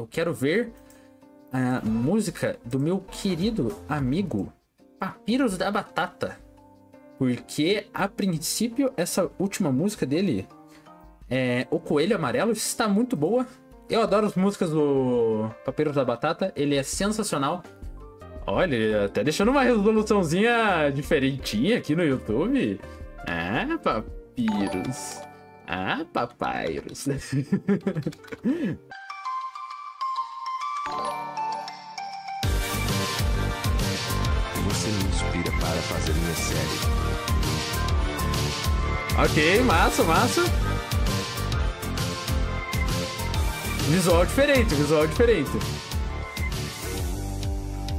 eu quero ver a música do meu querido amigo Papiros da Batata. Porque, a princípio, essa última música dele, é, O Coelho Amarelo, está muito boa. Eu adoro as músicas do Papiros da Batata, ele é sensacional. Olha, até deixando uma resoluçãozinha diferentinha aqui no YouTube. Ah, papiros. Ah, papairos. fazer minha série. ok, massa, massa. Visual diferente, visual diferente.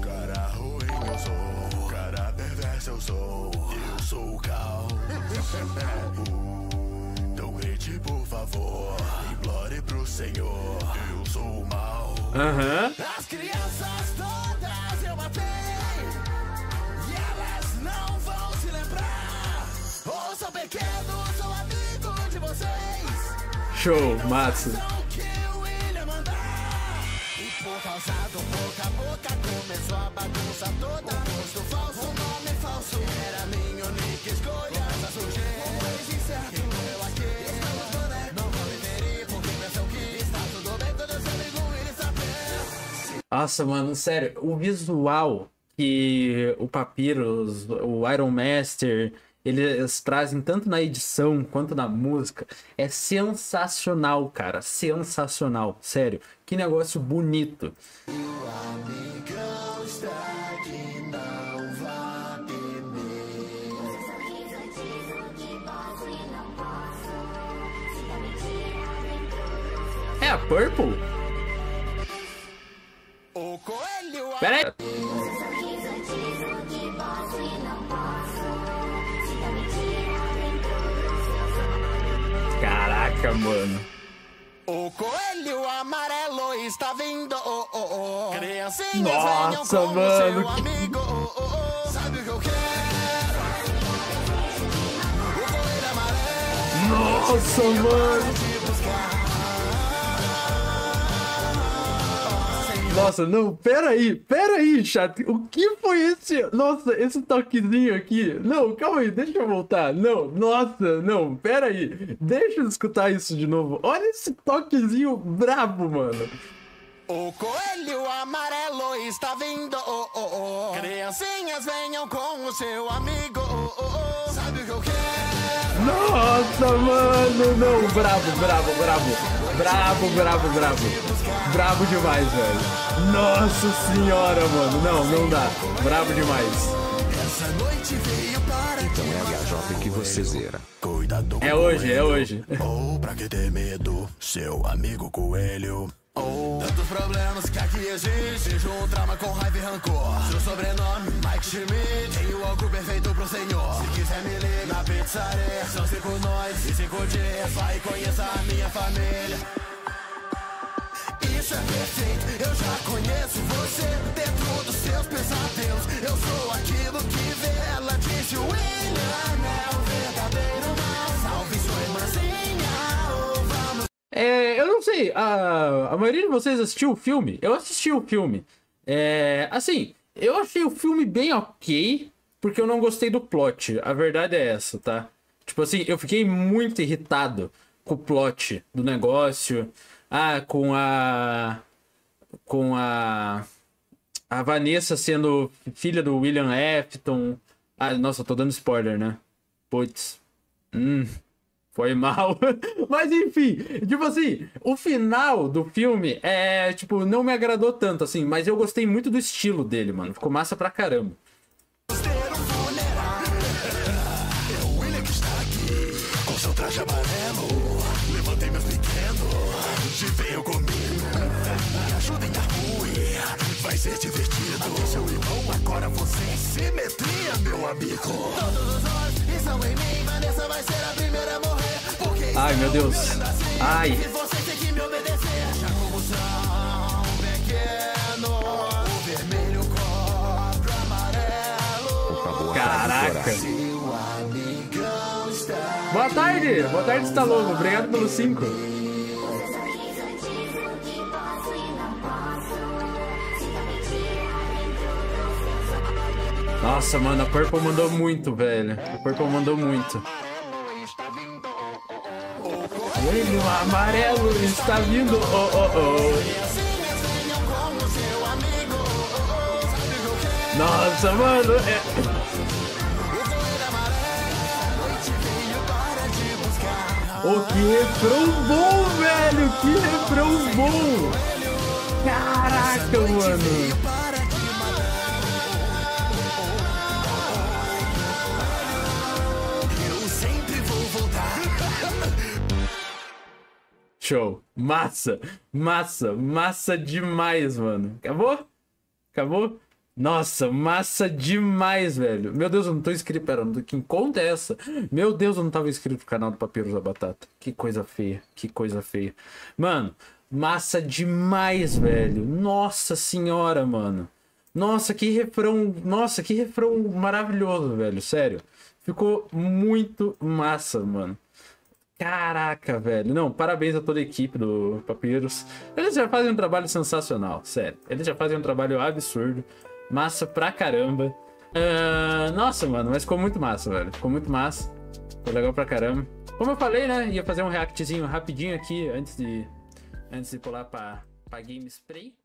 Cara ruim eu sou, cara perverso eu sou, eu sou o Cal. Então grite por favor, implore pro Senhor, eu sou o mal. Aham. As crianças Pequenos, sou amigo de vocês. Show, massa. Não que o William mandar. E por causa do boca a boca começou a bagunça toda. Rosto falso, nome falso. Era minha única escolha. Essa sujeira, um mês incerto. Eu aqui, estamos boné. Não vou me ferir porque pensam que está tudo bem. Todo seu amigo está perto. Nossa, mano, sério, o visual que o Papyrus, o Iron Master, eles trazem tanto na edição quanto na música é sensacional, cara. Sensacional, sério. Que negócio bonito. É a Purple? O coelho Pera aí. Caraca, mano. O coelho amarelo está vindo, oh, oh, oh. Criancinhas Nossa, venham mano, seu amigo, oh, oh, oh. Sabe o que eu quero? O coelho amarelo Nossa, mano. Nossa, não, pera aí, pera aí, chat. O que foi esse? Nossa, esse toquezinho aqui. Não, calma aí, deixa eu voltar. Não, nossa, não, pera aí. Deixa eu escutar isso de novo. Olha esse toquezinho brabo, mano. O coelho amarelo está vindo, oh, oh, oh. Criancinhas venham com o seu amigo, oh, oh, oh. Sabe o que eu quero? Nossa, mano, não, brabo, brabo, brabo. Brabo, bravo, bravo. Bravo demais, velho. Nossa senhora, mano. Não, não dá. Bravo demais. Essa noite veio para Então é HJ que você zera. Cuidado É hoje, é hoje. Ou pra que ter medo, seu amigo coelho. Ou tantos problemas que aqui existe, um trauma com raiva e rancor. Seu sobrenome, Mike Schmidt. Tenho algo perfeito pro senhor. Se quiser me liga na pizzaria. São cinco noites e cinco dias. Vai e conheça a minha família. Isso é perfeito, eu já conheço você dentro dos seus pesadelos. Eu sou aquilo que Vela disse. O William é o verdadeiro mal. Salve sua irmãzinha, ou vamos. É, não sei, a, a maioria de vocês assistiu o filme? Eu assisti o filme. É, assim, eu achei o filme bem ok, porque eu não gostei do plot. A verdade é essa, tá? Tipo assim, eu fiquei muito irritado com o plot do negócio. Ah, com a. Com a. A Vanessa sendo filha do William Afton. Ah, nossa, tô dando spoiler, né? Putz. Hum. Foi mal. Mas enfim, tipo assim, o final do filme é, tipo, não me agradou tanto, assim, mas eu gostei muito do estilo dele, mano. Ficou massa pra caramba. É vai ser divertido. Seu irmão, agora você é simetria, meu amigo. Todos os olhos estão em mim, Vanessa vai ser Ai, meu Deus. Ai. Caraca. Boa tarde! Boa tarde, Stallone. Obrigado pelo 5. Nossa, mano, a Purple mandou muito, velho. A Purple mandou muito. Coelho amarelo está vindo, oh, oh, oh. Nossa, mano, é... Oh, que refrão bom, velho! Que refrão bom! Caraca, mano! Show! Massa! Massa! Massa demais, mano! Acabou? Acabou? Nossa, massa demais, velho. Meu Deus, eu não tô inscrito. Pera, não- que conta é essa? Meu Deus, eu não tava inscrito no canal do Papiros da Batata. Que coisa feia, que coisa feia. Mano, massa demais, velho. Nossa senhora, mano. Nossa, que refrão. Nossa, que refrão maravilhoso, velho. Sério. Ficou muito massa, mano. Caraca, velho. Não, parabéns a toda a equipe do Papiros. Eles já fazem um trabalho sensacional, sério. Eles já fazem um trabalho absurdo. Massa pra caramba. Ah, nossa, mano, mas ficou muito massa, velho. Ficou muito massa. Ficou legal pra caramba. Como eu falei, né? Ia fazer um reactzinho rapidinho aqui antes de, antes de pular pra, pra Game Spray.